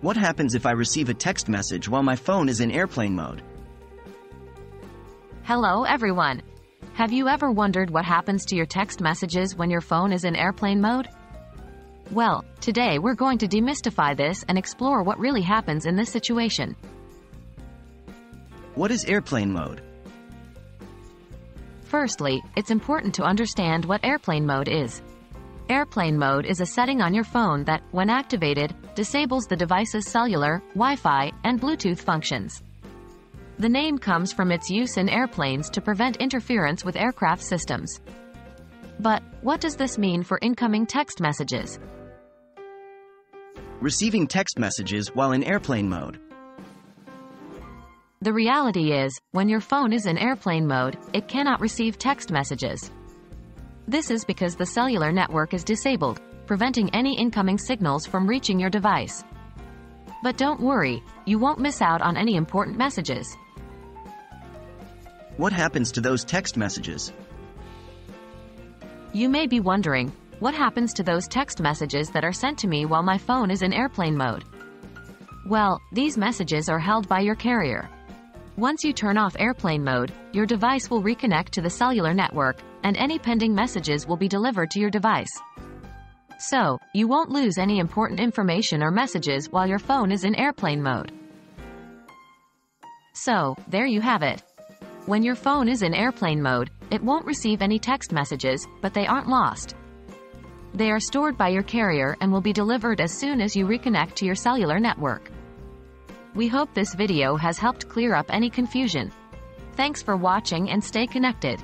What happens if I receive a text message while my phone is in airplane mode? Hello, everyone. Have you ever wondered what happens to your text messages when your phone is in airplane mode? Well, today we're going to demystify this and explore what really happens in this situation. What is airplane mode? Firstly, it's important to understand what airplane mode is. Airplane mode is a setting on your phone that, when activated, disables the device's cellular, Wi-Fi, and Bluetooth functions. The name comes from its use in airplanes to prevent interference with aircraft systems. But, what does this mean for incoming text messages? Receiving text messages while in airplane mode. The reality is, when your phone is in airplane mode, it cannot receive text messages. This is because the cellular network is disabled, preventing any incoming signals from reaching your device. But don't worry, you won't miss out on any important messages. What happens to those text messages? You may be wondering, what happens to those text messages that are sent to me while my phone is in airplane mode? Well, these messages are held by your carrier. Once you turn off airplane mode, your device will reconnect to the cellular network, and any pending messages will be delivered to your device. So, you won't lose any important information or messages while your phone is in airplane mode. So, there you have it. When your phone is in airplane mode, it won't receive any text messages, but they aren't lost. They are stored by your carrier and will be delivered as soon as you reconnect to your cellular network. We hope this video has helped clear up any confusion. Thanks for watching and stay connected.